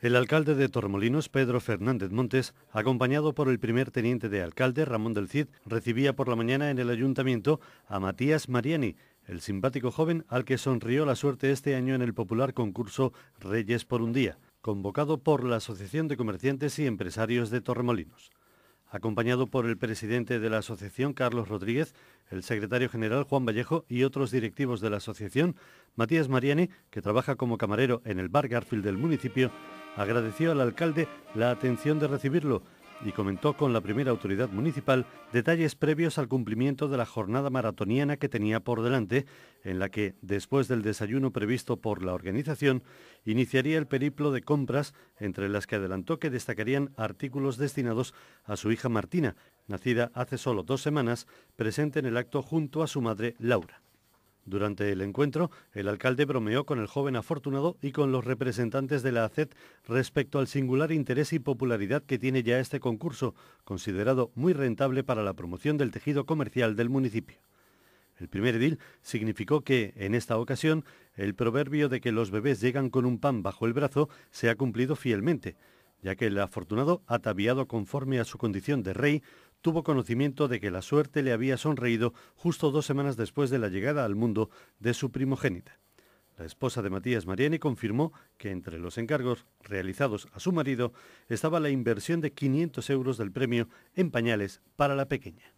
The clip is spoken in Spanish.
El alcalde de Torremolinos, Pedro Fernández Montes, acompañado por el primer teniente de alcalde, Ramón del Cid, recibía por la mañana en el ayuntamiento a Matías Mariani, el simpático joven al que sonrió la suerte este año en el popular concurso Reyes por un Día, convocado por la Asociación de Comerciantes y Empresarios de Torremolinos. Acompañado por el presidente de la asociación, Carlos Rodríguez, el secretario general, Juan Vallejo, y otros directivos de la asociación, Matías Mariani, que trabaja como camarero en el bar Garfield del municipio, agradeció al alcalde la atención de recibirlo y comentó con la primera autoridad municipal detalles previos al cumplimiento de la jornada maratoniana que tenía por delante, en la que, después del desayuno previsto por la organización, iniciaría el periplo de compras, entre las que adelantó que destacarían artículos destinados a su hija Martina, nacida hace solo dos semanas, presente en el acto junto a su madre Laura. Durante el encuentro, el alcalde bromeó con el joven afortunado y con los representantes de la ACET respecto al singular interés y popularidad que tiene ya este concurso, considerado muy rentable para la promoción del tejido comercial del municipio. El primer edil significó que, en esta ocasión, el proverbio de que los bebés llegan con un pan bajo el brazo se ha cumplido fielmente, ya que el afortunado, ataviado conforme a su condición de rey, tuvo conocimiento de que la suerte le había sonreído justo dos semanas después de la llegada al mundo de su primogénita. La esposa de Matías Mariani confirmó que entre los encargos realizados a su marido estaba la inversión de 500 euros del premio en pañales para la pequeña.